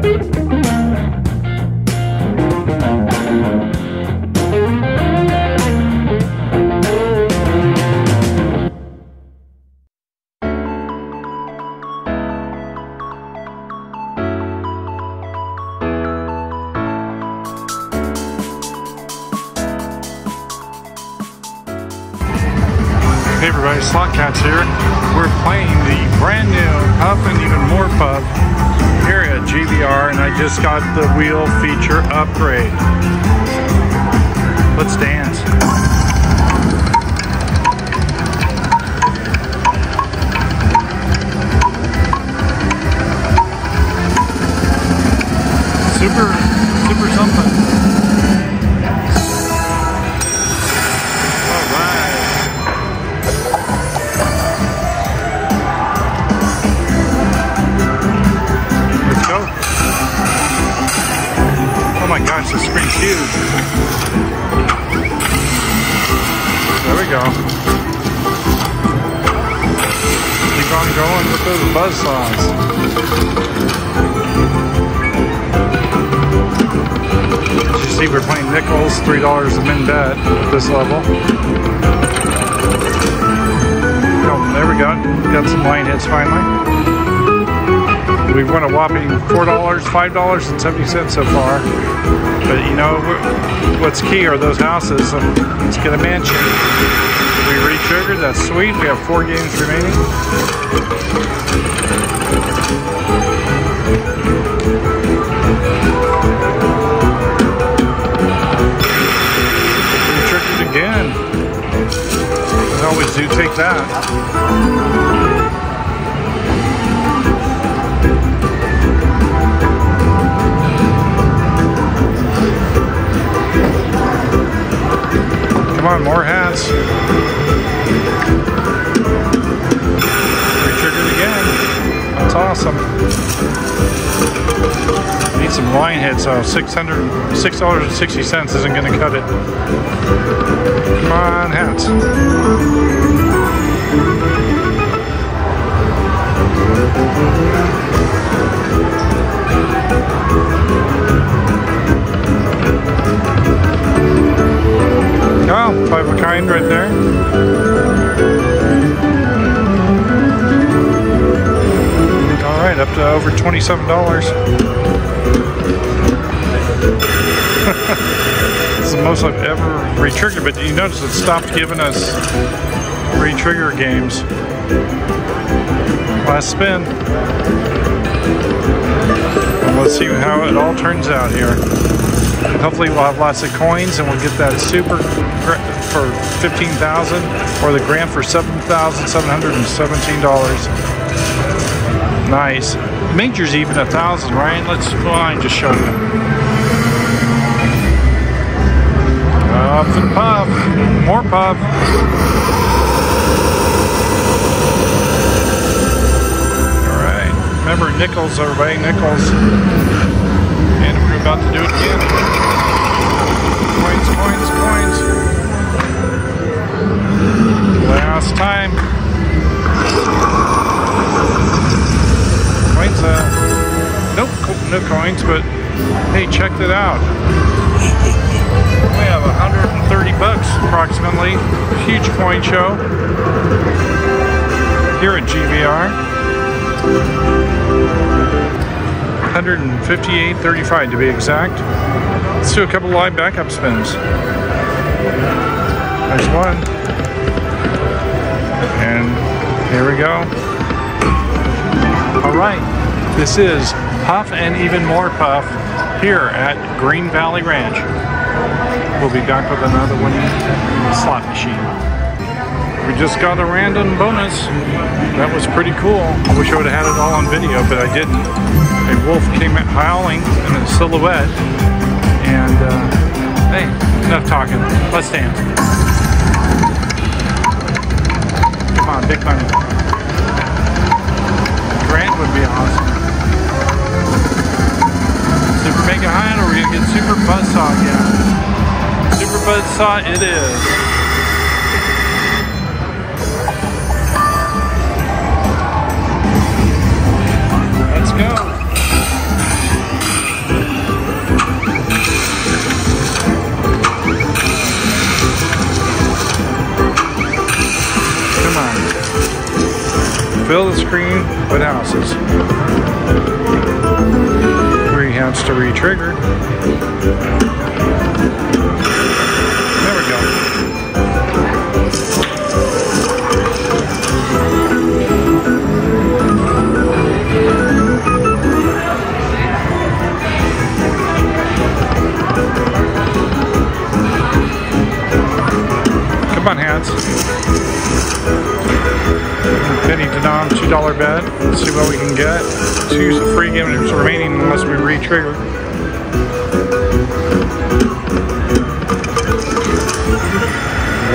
Hey everybody, Slot Cats here. We're playing the brand new Huff and Even More Puff and I just got the wheel feature upgrade. Let's dance. As you see, we're playing nickels, $3 a min bet at this level. Oh, there we go. Got some line hits finally. We've won a whopping $4, $5.70 so far. But you know, what's key are those houses. And let's get a mansion. We re-triggered, that's sweet. We have four games remaining. Re-triggered again. We always do take that. so $600, $6.60 isn't going to cut it. Come on, hats. Oh, five of a kind right there. All right, up to over $27. it's the most I've ever re-triggered, but you notice it stopped giving us re-trigger games. Last spin. And let's see how it all turns out here. Hopefully we'll have lots of coins and we'll get that super for 15,000 or the grand for $7,717. Nice. Major's even a thousand, right? Let's go ahead and just show you. Puff and puff. More puff. Alright. Remember nickels, everybody, nickels. And we're about to do it again. Coins, coins, coins. Last time. Coins, uh, nope, no coins, but hey, check that out. Have 130 bucks approximately. Huge coin show here at GVR. 158.35 to be exact. Let's do a couple live backup spins. There's one. And here we go. All right, this is Huff and even more Puff here at Green Valley Ranch. We'll be back with another winning slot machine. We just got a random bonus. That was pretty cool. I wish I would have had it all on video, but I didn't. A wolf came out howling in a silhouette. And, uh, hey, enough talking. Let's dance. Come on, big money. Arkansas it is. fill the screen with houses. Three hands to re-trigger. Re-trigger.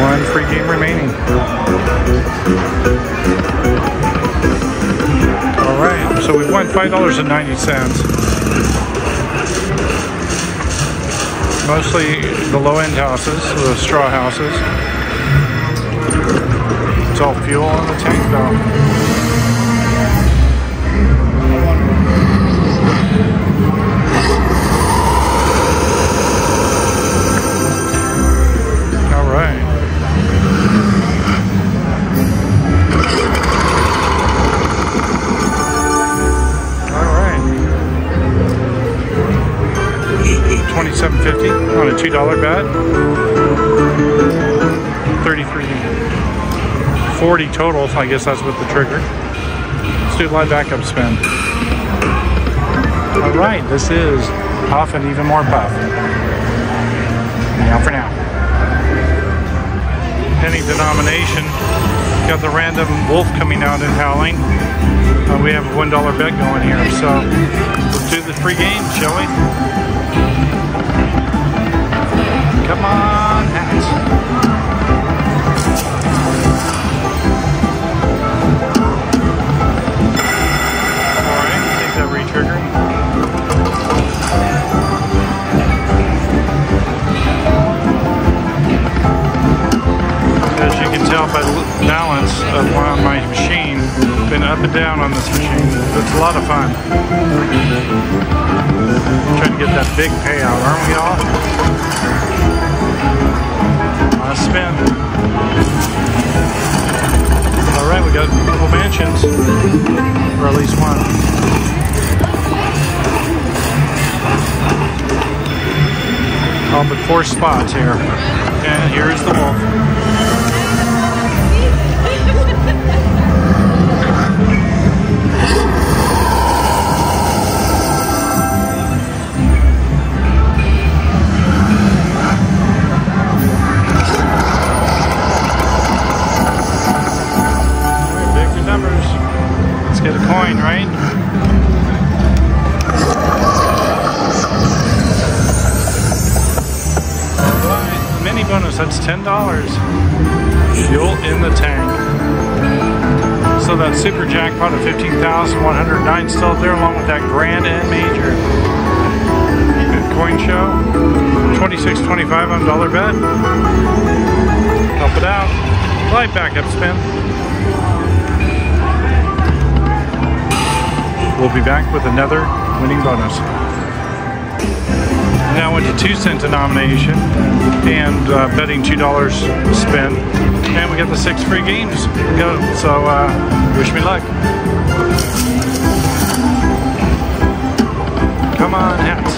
One free game remaining. All right, so we won $5.90. Mostly the low-end houses, the straw houses. It's all fuel in the tank though. $27.50 on a $2 bet. 33 40 total, I guess that's with the trigger. Let's do a live backup spin. All right, this is Huff and even more Puff. Now for now. Penny denomination. Got the random wolf coming out and howling. Uh, we have a $1 bet going here, so let's do the free game, shall we? Come on, tell by the balance of on my machine, been up and down on this machine. It's a lot of fun. Trying to get that big payout, aren't we all? Last spin. Alright, we got a couple mansions. Or at least one. Oh, but four spots here. And here is the wolf. $10. Fuel in the tank. So that super jackpot of 15,109 still there along with that grand and major. Good coin show. 26.25 on dollar bet. Help it out. Live backup spin. We'll be back with another winning bonus. Now went to two cent denomination and uh, betting two dollars spent and we got the six free games go. So uh, wish me luck. Come on, hats.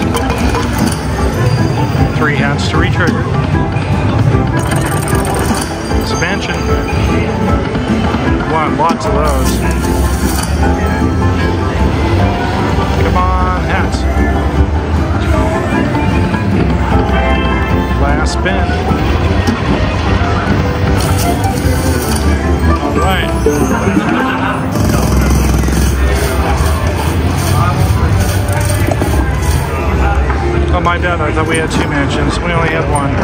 Three hats to re-trigger. Suspension. Want lots of those. Come on, hats. Spin. All right. Oh, my bad. I thought we had two mansions. We only had one.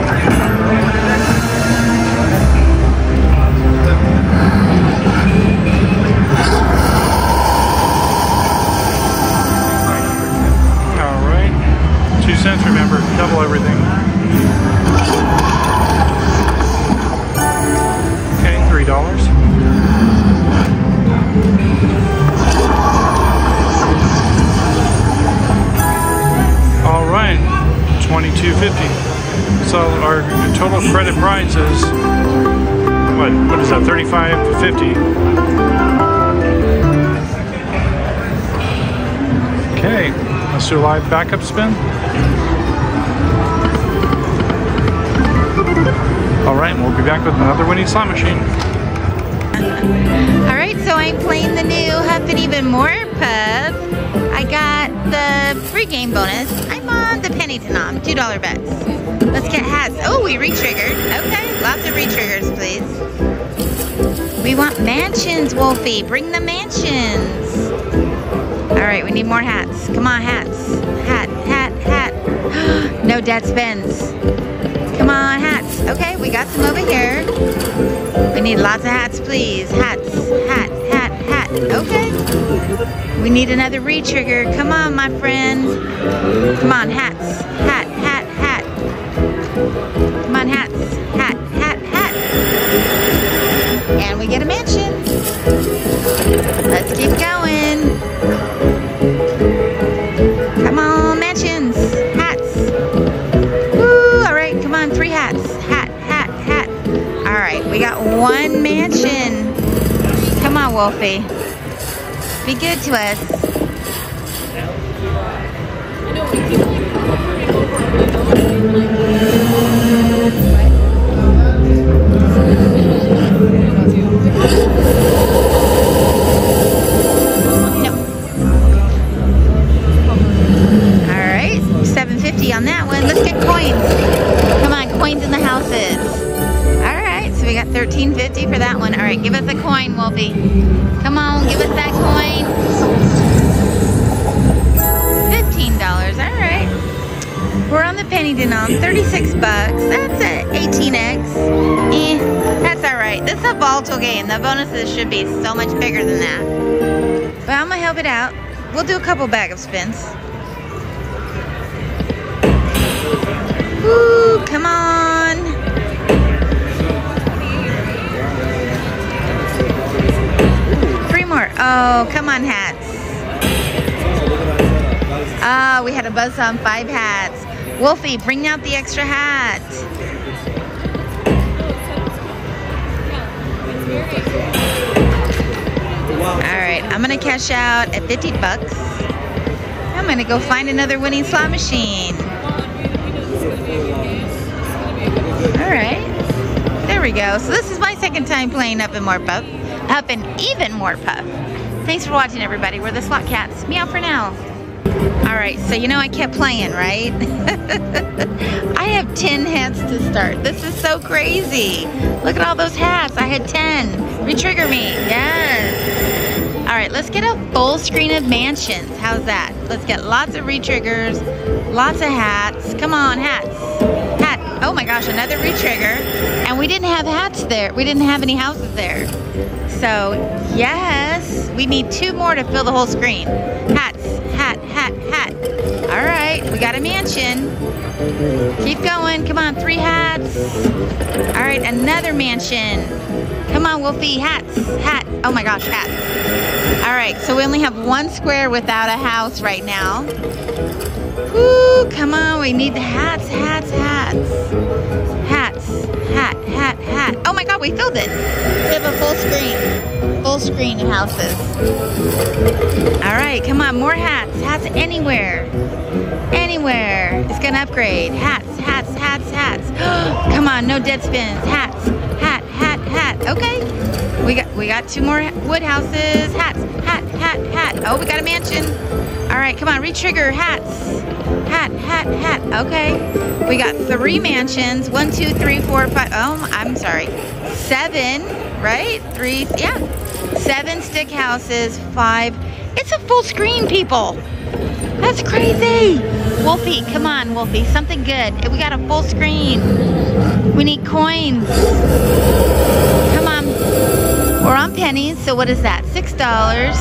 Two cents, remember. Double everything. All right, 22.50. So our total credit price is what? What is that? 35 to 50. Okay, let's do a live backup spin. All right, we'll be back with another winning slot machine. All right, so I'm playing the new Huff and Even More Puff. I got the free game bonus. I'm on the penny denom, $2 bets. Let's get hats. Oh, we re-triggered. Okay, lots of re-triggers, please. We want mansions, Wolfie. Bring the mansions. All right, we need more hats. Come on, hats. Hat, hat, hat. no dead spins. Come on, hats. Okay, we got some over here. We need lots of hats, please. Hats, hat, hat, hat. Okay. We need another re-trigger. Come on, my friends. Come on, hats. Mansion. Come on, Wolfie. Be good to us. All right, 750 on that one. Let's get coins. Come on, coins in the houses. So we got 1350 for that one. All right, give us a coin, Wolfie. Come on, give us that coin. $15. All right. We're on the penny denom, 36 bucks. That's a 18x. Eh, that's all right. This is a volatile game. The bonuses should be so much bigger than that. But I'm gonna help it out. We'll do a couple bag of spins. Woo, come on. More. Oh, come on, hats. Ah, we had a buzz on five hats. Wolfie, bring out the extra hat. All right, I'm gonna cash out at 50 bucks. I'm gonna go find another winning slot machine. All right, there we go. So this is my second time playing Huff and More Puff, Huff and Even More Puff. Thanks for watching, everybody. We're the Slot Cats. Meow for now. All right, so you know I kept playing, right? I have 10 hats to start. This is so crazy. Look at all those hats. I had 10. Retrigger me. Yes. All right, let's get a full screen of mansions. How's that? Let's get lots of retriggers, lots of hats. Come on, hats. Hat. Oh my gosh, another retrigger. And we didn't have hats there. We didn't have any houses there. So, yes, we need two more to fill the whole screen. Hats, hat, hat, hat. All right, we got a mansion. Keep going. Come on, three hats. All right, another mansion. Come on, Wolfie. Hats, hat. Oh my gosh, hats. All right, so we only have one square without a house right now. Woo, come on, we need the hats, hats, hats. Hats, hat, hat, hat. Oh my god, we filled it. We have a full screen. Full screen houses. All right, come on, more hats. Hats anywhere. Anywhere. It's gonna upgrade. Hats, hats, hats, hats. come on, no dead spins. Hats, hat, hat, hat. Okay. We got we got two more wood houses. Hats, hat, hat, hat. Oh, we got a mansion. All right, come on, re-trigger hats. Hat, hat, hat. Okay. We got three mansions. One, two, three, four, five. Oh, I'm sorry. Seven, right? Three, yeah. Seven stick houses, five. It's a full screen, people. That's crazy. Wolfie, come on, Wolfie. Something good. We got a full screen. We need coins. Come on. We're on pennies, so what is that? Six dollars.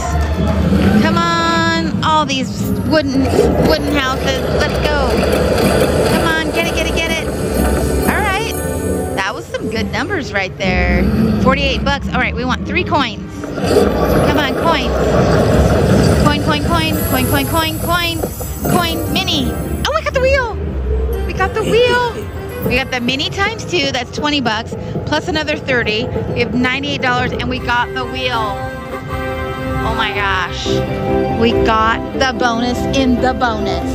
Come on, all these wooden wooden houses. Let's go. Come on, get it, get it, get it. All right, that was some good numbers right there. Forty-eight bucks. All right, we want three coins. Come on, coins. Coin, coin, coin, coin, coin, coin, coin, coin, mini. Oh, we got the wheel. We got the wheel. We got the mini times two, that's 20 bucks, plus another 30. We have $98 and we got the wheel. Oh my gosh. We got the bonus in the bonus.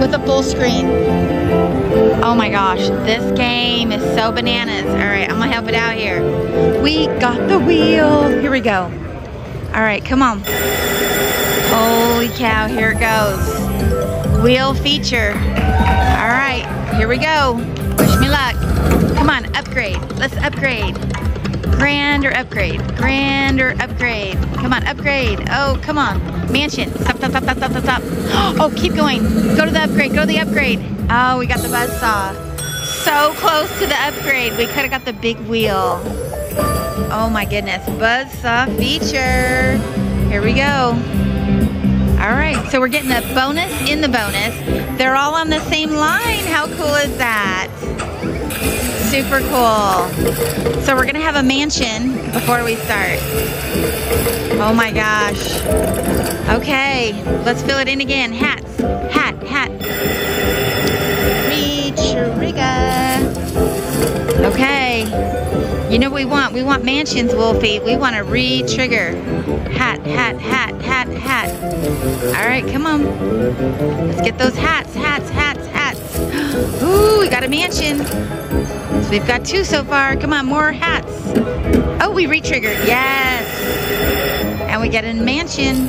With a full screen. Oh my gosh, this game is so bananas. All right, I'm gonna help it out here. We got the wheel. Here we go. All right, come on. Holy cow, here it goes. Wheel feature. All right, here we go. Wish me luck. Come on, upgrade. Let's upgrade. Grand or upgrade? Grand or upgrade? Come on, upgrade. Oh, come on. Mansion. Stop, stop, stop, stop, stop, stop. Oh, keep going. Go to the upgrade. Go to the upgrade. Oh, we got the buzz saw. So close to the upgrade. We could have got the big wheel. Oh my goodness. Buzz saw feature. Here we go. All right, so we're getting the bonus in the bonus. They're all on the same line. How cool is that? Super cool. So we're gonna have a mansion before we start. Oh my gosh. Okay, let's fill it in again. Hats, hat, hat. Reach, rigga. Okay. You know what we want? We want mansions, Wolfie. We want to re-trigger. Hat, hat, hat, hat, hat. All right, come on. Let's get those hats, hats, hats, hats. Ooh, we got a mansion. So we've got two so far. Come on, more hats. Oh, we re-triggered. Yes. And we get a mansion.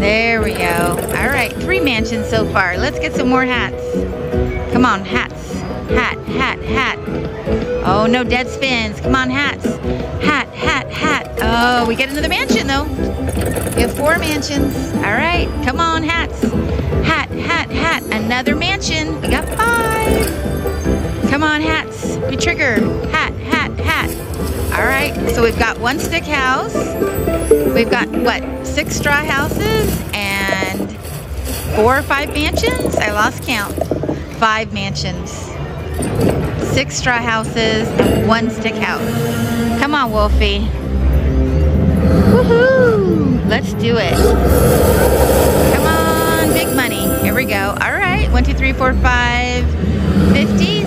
There we go. All right, three mansions so far. Let's get some more hats. Come on, hats. Hat, hat, hat. Oh, no dead spins. Come on, hats. Hat, hat, hat. Oh, we get another mansion, though. We have four mansions. All right, come on, hats. Hat, hat, hat. Another mansion. We got five. Come on, hats. We trigger. Hat, hat, hat. All right, so we've got one stick house. We've got, what, six straw houses and four or five mansions? I lost count. Five mansions six straw houses, one stick house. Come on, Wolfie. Woohoo! Let's do it. Come on, big money. Here we go. All right. One, two, three, four, five, fifty.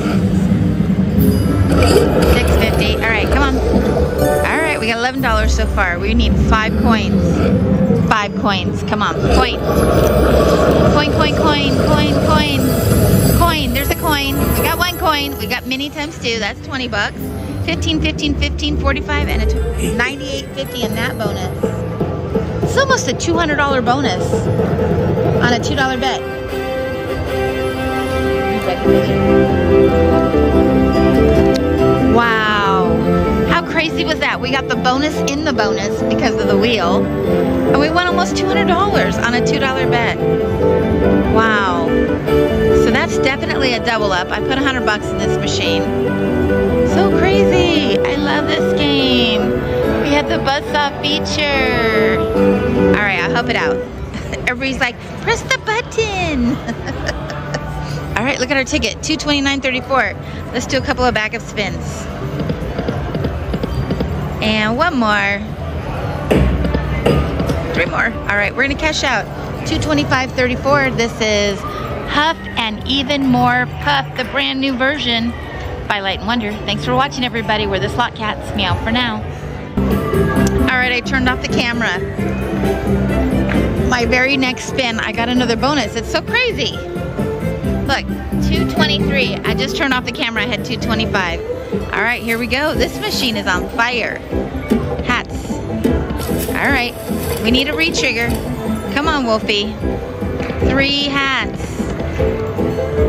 Six fifty. All right, come on. All right, we got eleven dollars so far. We need five coins. Five coins. Come on, coin. Coin, coin, coin, coin, coin. Coin. There's a coin. We got one We got mini times two. That's 20 bucks. 15, 15, 15, 45, and a 98.50 in that bonus. It's almost a $200 bonus on a $2 bet. Wow. How crazy was that? We got the bonus in the bonus because of the wheel. And we won almost $200 on a $2 bet. Wow. That's definitely a double up. I put 100 bucks in this machine. So crazy. I love this game. We have the buzzsaw feature. All right, I'll help it out. Everybody's like, press the button. All right, look at our ticket, 229.34. Let's do a couple of back backup spins. And one more. Three more. All right, we're gonna cash out. 225.34. This is Huff and Even More Puff, the brand new version by Light and Wonder. Thanks for watching, everybody. We're the Slot Cats. Meow for now. All right, I turned off the camera. My very next spin, I got another bonus. It's so crazy. Look, 223. I just turned off the camera. I had 225. All right, here we go. This machine is on fire. Hats. All right, we need a re-trigger. Come on, Wolfie. Three hats.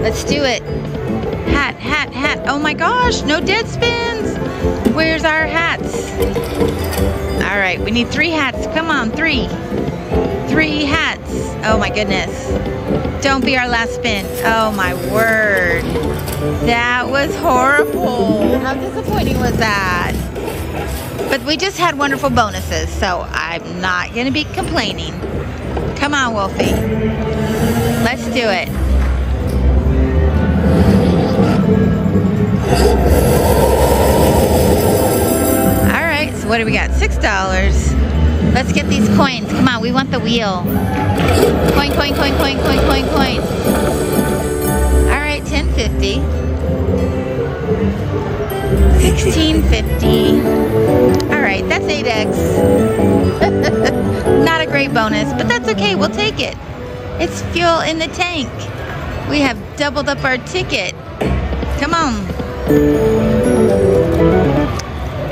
Let's do it. Hat, hat, hat. Oh my gosh, no dead spins. Where's our hats? All right, we need three hats. Come on, three. Three hats. Oh my goodness. Don't be our last spin. Oh my word. That was horrible. How disappointing was that? But we just had wonderful bonuses, so I'm not going to be complaining. Come on, Wolfie. Let's do it. All right, so what do we got? Six dollars. Let's get these coins. Come on, we want the wheel. Coin, coin, coin, coin, coin, coin, coin. All right, 1050. 1650. All right, that's 8x. Not a great bonus, but that's okay. We'll take it. It's fuel in the tank. We have doubled up our ticket. Come on.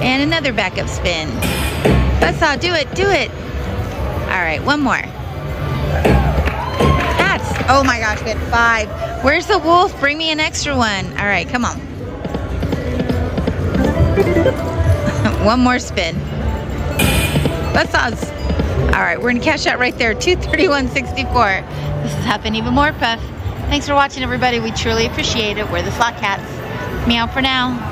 And another backup spin. Buzzsaw, do it, do it. All right, one more. That's, oh my gosh, we had five. Where's the wolf? Bring me an extra one. All right, come on. one more spin. Buzzsaws. All right, we're gonna cash out right there, 231.64. This is and Even More Puff. Thanks for watching, everybody. We truly appreciate it. We're the Slot Cats. Meow for now.